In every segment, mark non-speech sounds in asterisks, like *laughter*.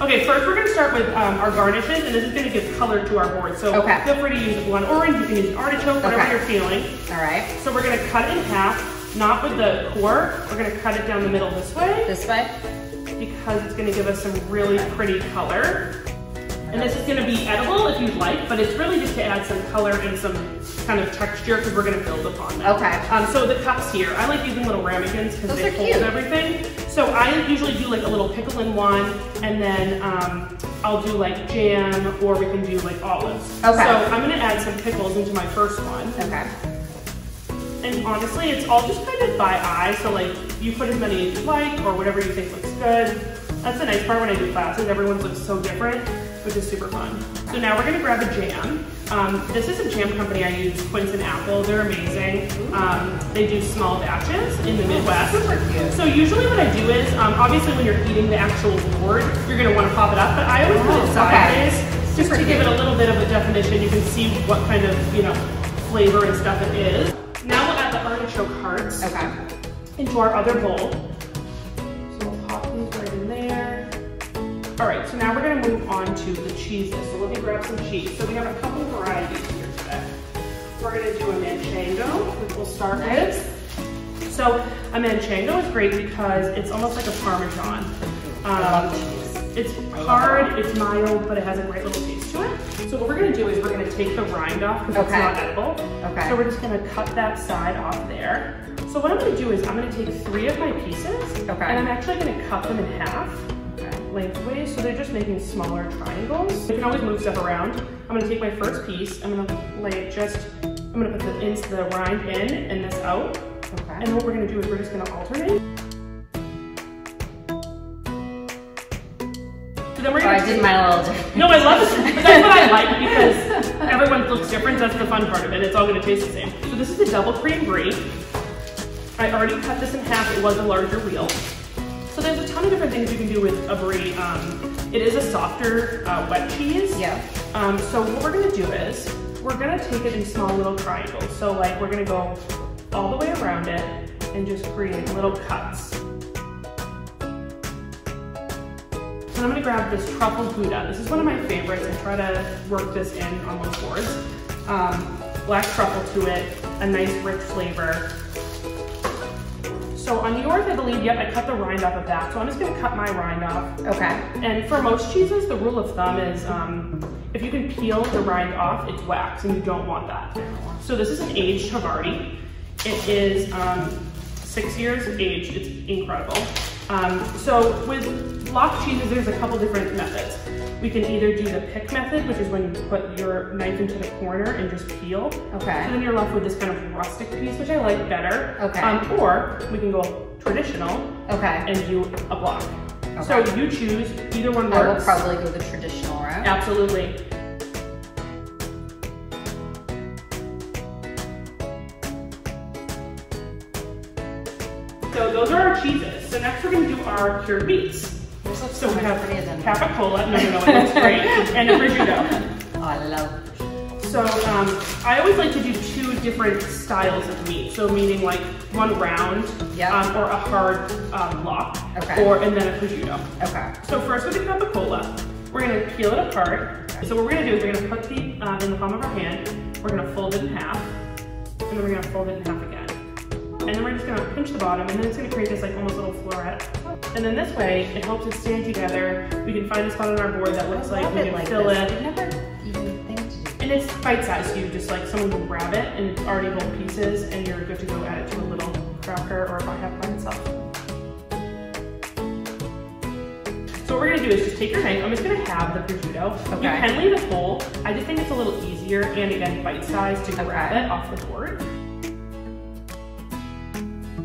Okay, first we're gonna start with um, our garnishes, and this is gonna give color to our board. So Okay. feel free to use one orange, you can use artichoke, whatever Okay. you're feeling. All right. So we're gonna cut it in half, not with the core. We're gonna cut it down the middle this way This way? because it's gonna give us some really pretty color. And this is gonna be edible if you'd like, but it's really just to add some color and some kind of texture because we're gonna build upon that. Okay. Um, so the cups here, I like using little ramekins because they hold everything. So I usually do like a little pickle in one, and then um, I'll do like jam, or we can do like olives. Okay. So I'm gonna add some pickles into my first one. Okay. And honestly, it's all just kind of by eye. So like you put as many as you like or whatever you think looks good. That's the nice part when I do classes. Everyone's looks so different, which is super fun. So now we're gonna grab a jam. Um, this is a jam company I use, Quince and Apple. They're amazing. Um, they do small batches in the Midwest. So usually what I do is, um, obviously when you're eating the actual board, you're gonna wanna pop it up, but I always put Oh, it okay. sideways just to give it a little bit of a definition. You can see what kind of, you know, flavor and stuff it is. Now we'll add the artichoke hearts Okay. into our other bowl. All right, so now we're gonna move on to the cheeses. So let me grab some cheese. So we have a couple varieties here today. We're gonna do a manchego, which we'll start with. So a manchego is great because it's almost like a parmesan. Um, it's hard, it's mild, but it has a great little taste to it. So what we're gonna do is we're gonna take the rind off because it's not edible. Okay. So we're just gonna cut that side off there. So what I'm gonna do is I'm gonna take three of my pieces Okay. and I'm actually gonna cut them in half lengthways so they're just making smaller triangles. You can always move stuff around. I'm gonna take my first piece, I'm gonna lay it just, I'm gonna put the, ins, the rind in and this out. Okay. And what we're gonna do is we're just gonna alternate. So then we're gonna I did my little different. no, I love it. That's what I *laughs* like because everyone looks different. That's the fun part of it. It's all going to taste the same. So this is the double cream brie. I already cut this in half. It was a larger wheel. So there's a ton of different things you can do with a brie. Um, it is a softer uh, wet cheese. Yeah. Um, so what we're gonna do is we're gonna take it in small little triangles. So like we're gonna go all the way around it and just create little cuts. So I'm gonna grab this truffle gouda. This is one of my favorites. I try to work this in on most boards. Um, black truffle to it, a nice rich flavor. So on yours, I believe, yep, I cut the rind off of that. So I'm just gonna cut my rind off. Okay. And for most cheeses, the rule of thumb is um, if you can peel the rind off, it's wax, and you don't want that. So this is an aged Havarti. It is um, six years aged. It's incredible. Um, so with block cheeses, there's a couple different methods. We can either do the pick method, which is when you put your knife into the corner and just peel. Okay. So then you're left with this kind of rustic piece, which I like better. Okay. Um, or we can go traditional Okay. and do a block. Okay. So you choose, either one works. I will probably go the traditional route. Absolutely. So those are our cheeses. So next we're gonna do our cured meats. So we have capicola, no, no, no, it looks great, and a prosciutto. Oh, I love. So um, I always like to do two different styles of meat. So meaning like one round, Yep. um, or a hard um, block, Okay. or and then a prosciutto. Okay. So first with the capicola, we're gonna peel it apart. So what we're gonna do is we're gonna put the, uh, in the palm of our hand, we're gonna fold it in half, and then we're gonna fold it in half again. And then we're just gonna pinch the bottom, and then it's gonna create this like almost little floret. And then this way, it helps it stand together. We can find a spot on our board that looks like we can like fill this. it. Never even think to do. And it's bite-sized, you just like someone will grab it and it's already whole pieces and you're good to go add it to a little cracker or if I have it by itself. So what we're gonna do is just take your knife, I'm just gonna have the prosciutto. You can leave it whole, I just think it's a little easier and again bite-sized to grab Okay. it off the board.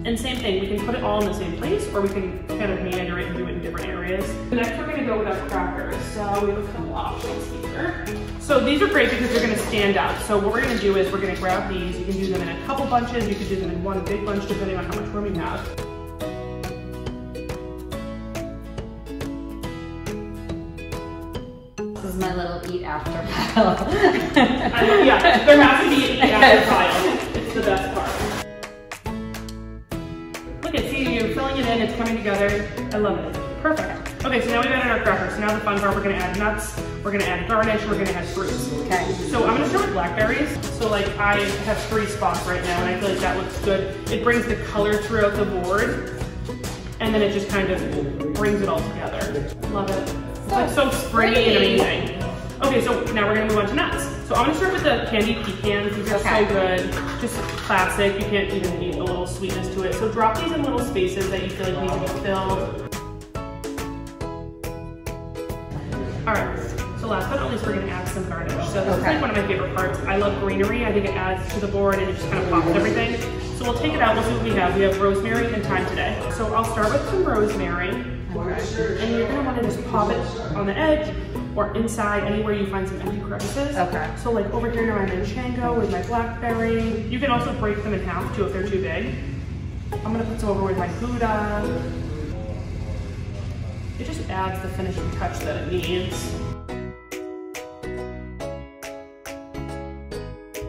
And same thing, we can put it all in the same place or we can kind of meander it and do it in different areas. Next we're gonna go with our crackers. So we have a couple options here. So these are great because they're gonna stand out. So what we're gonna do is we're gonna grab these, you can do them in a couple bunches, you can do them in one big bunch depending on how much room you have. This is my little eat after pile. Yeah, there has to be an after *laughs* pile. It's the best part. It's coming together. I love it. Perfect. Okay, so now we've added our crackers. So now the fun part, we're gonna add nuts, we're gonna add garnish, we're gonna add fruits. Okay. So I'm gonna start with blackberries. So like I have three spots right now and I feel like that looks good. It brings the color throughout the board and then it just kind of brings it all together. Love it. It's like so springy and amazing. Okay, so now we're gonna move on to nuts. So I'm gonna start with the candied pecans. These are Okay. so good. Just classic. You can't even eat a little sweetness it. So drop these in little spaces that you feel like need to be filled. All right, so last but not least, we're gonna add some garnish. So this is like one of my favorite parts. I love greenery. I think it adds to the board and it just kind of pops everything. So we'll take it out, we'll see what we have. We have rosemary and thyme today. So I'll start with some rosemary. And you're gonna wanna just pop it on the edge or inside, anywhere you find some empty crevices. Okay. So like over here I in my manchego with my blackberry. You can also break them in half too if they're too big. I'm gonna put some over with my Gouda. It just adds the finishing touch that it needs.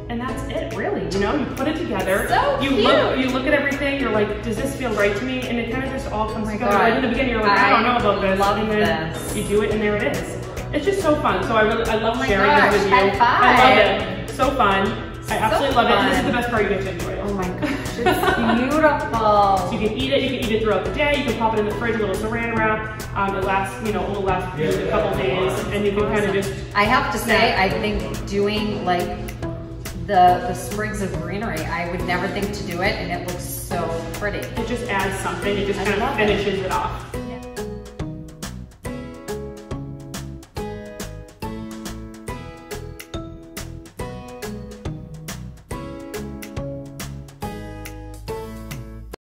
And that's it, really. You know, you put it together. So you look, you look at everything. You're like, does this feel right to me? And it kind of just all comes oh my together. God. Right in the beginning, you're like, I, don't know about this. love and then this. you do it, and there it is. It's just so fun. So I really, I love Oh sharing gosh, this with you. I love it. So fun. I absolutely love it. And this is the best part. You get to enjoy it. Oh my beautiful. So you can eat it, you can eat it throughout the day, you can pop it in the fridge, a little saran wrap. Um, it lasts, you know, it will last you a couple days, and you can kind of just, I have to say, I think doing like the the sprigs of greenery, I would never think to do it, and it looks so pretty. it just adds something, it just I kind of love it. finishes it off.